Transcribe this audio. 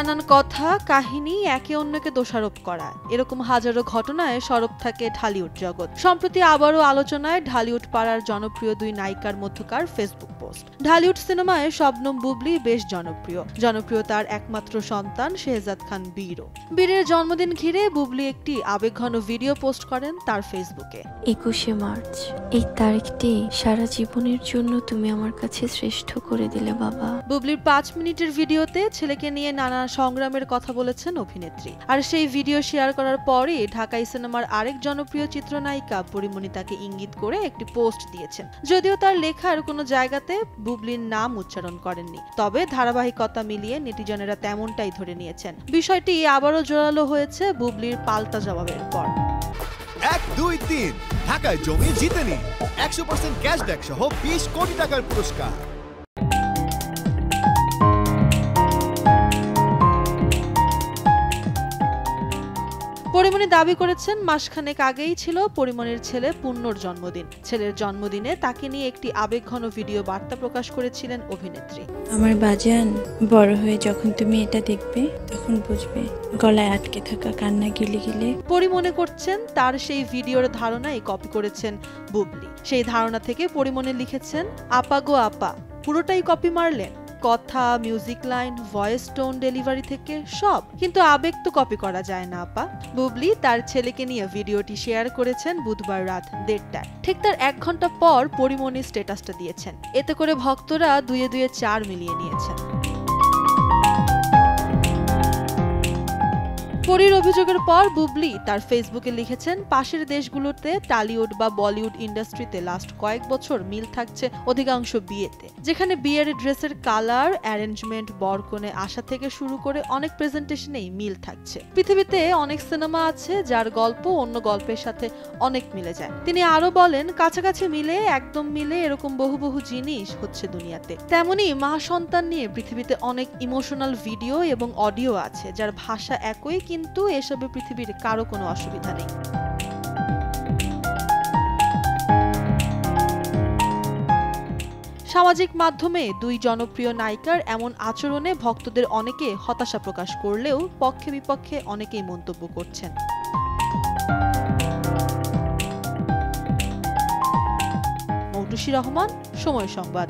নানান কথা কাহিনী একে অন্যকে দোষারোপ করা। এরকম হাজারো ঘটনায় সরব থাকে ঢালিউড জগৎ। সম্প্রতি আবারও আলোচনায় ঢালিউড পাড়ার জনপ্রিয় দুই নায়িকার মধ্যকার ফেসবুক পোস্ট। ঢালিউড সিনেমায় শবনম বুবলি বেশ জনপ্রিয়। জনপ্রিয় তার একমাত্র সন্তান শেহজাদ খান বীরও। বীরের জন্মদিন ঘিরে বুবলি একটি আবেগঘন ভিডিও পোস্ট করেন তার ফেসবুকে। একুশে মার্চ এই তারিখটি সারা জীবনের জন্য তুমি আমার কাছে শ্রেষ্ঠ করে দিলে বাবা। বুবলির পাঁচ মিনিটের ভিডিওতে ছেলেকে নিয়ে নানা সংগ্রামের কথা বলেছেন অভিনেত্রী। আর সেই ভিডিও শেয়ার করার পরই ঢাকাই সিনেমার আরেক জনপ্রিয় চিত্রনায়িকা পরিমণি তাকে ইঙ্গিত করে একটি পোস্ট দিয়েছেন। যদিও তার লেখার কোনো জায়গাতে বুবলির নাম উচ্চারণ করেননি, তবে ধারাবাহিকতা মিলিয়ে নেটিজনেরা তেমনটাই ধরে নিয়েছেন। বিষয়টি আবারও জোরালো হয়েছে বুবলির পাল্টা জবাবের পর। এক, দুই, তিন। ঢাকায় জমি জিতে নিন একশো পার্সেন্ট ক্যাশব্যাক সহ বিশ কোটি টাকার পুরস্কার। পরিমণি দাবি করেছেন মাসখানেক আগেই ছিল পরিমণির ছেলে পূর্ণর জন্মদিন। ছেলের জন্মদিনে তাকে নিয়ে একটি আবেগঘন ভিডিও বার্তা প্রকাশ করেছিলেন অভিনেত্রী। আমার বাজান বড় হয়ে যখন তুমি এটা দেখবে তখন বুঝবে গলায় আটকে থাকা কান্না গিলে গিলে। পরি মনে করছেন তার সেই ভিডিওর ধারণাই কপি করেছেন বুবলি। সেই ধারণা থেকে পরিমনে লিখেছেন আপা গো আপা। পুরোটাই কপি মারলেন। কথা music line voice tone delivery থেকে সব। কিন্তু আবেগ তো কপি করা যায় না, আপা। বুবলি তার ছেলেকে নিয়ে ভিডিওটি শেয়ার করেছেন বুধবার রাত দেড়টায়। ঠিক তার এক ঘণ্টা পর পরিমণি স্ট্যাটাসটা দিয়েছেন। এতে করে ভক্তরা দুয়ে দুয়ে চার মিলিয়ে নিয়েছেন। পরীর অভিযোগের পর বুবলি তার ফেসবুকে লিখেছেন, পাশের দেশগুলোতে টালিউড বা বলিউড ইন্ডাস্ট্রিতে লাস্ট কয়েক বছর মিল থাকছে অধিকাংশ বিয়েতে। যেখানে বিয়ের ড্রেসের কালার, অ্যারেঞ্জমেন্ট, বরকনে আসা থেকে শুরু করে অনেক প্রেজেন্টেশনেই মিল থাকছে। পৃথিবীতে অনেক সিনেমা আছে যার গল্প অন্য গল্পের সাথে অনেক মিলে যায়। তিনি আরও বলেন, কাছাকাছি মিলে, একদম মিলে এরকম বহু বহু জিনিস হচ্ছে দুনিয়াতে। তেমনি মা সন্তান নিয়ে পৃথিবীতে অনেক ইমোশনাল ভিডিও এবং অডিও আছে, যার ভাষা একই কিন্তু এসবে পৃথিবীর কারও কোনো অসুবিধা নেই। সামাজিক মাধ্যমে দুই জনপ্রিয় নায়িকার এমন আচরণে ভক্তদের অনেকে হতাশা প্রকাশ করলেও পক্ষে বিপক্ষে অনেকেই মন্তব্য করছেন। মৌটুসি রহমান, সময় সংবাদ।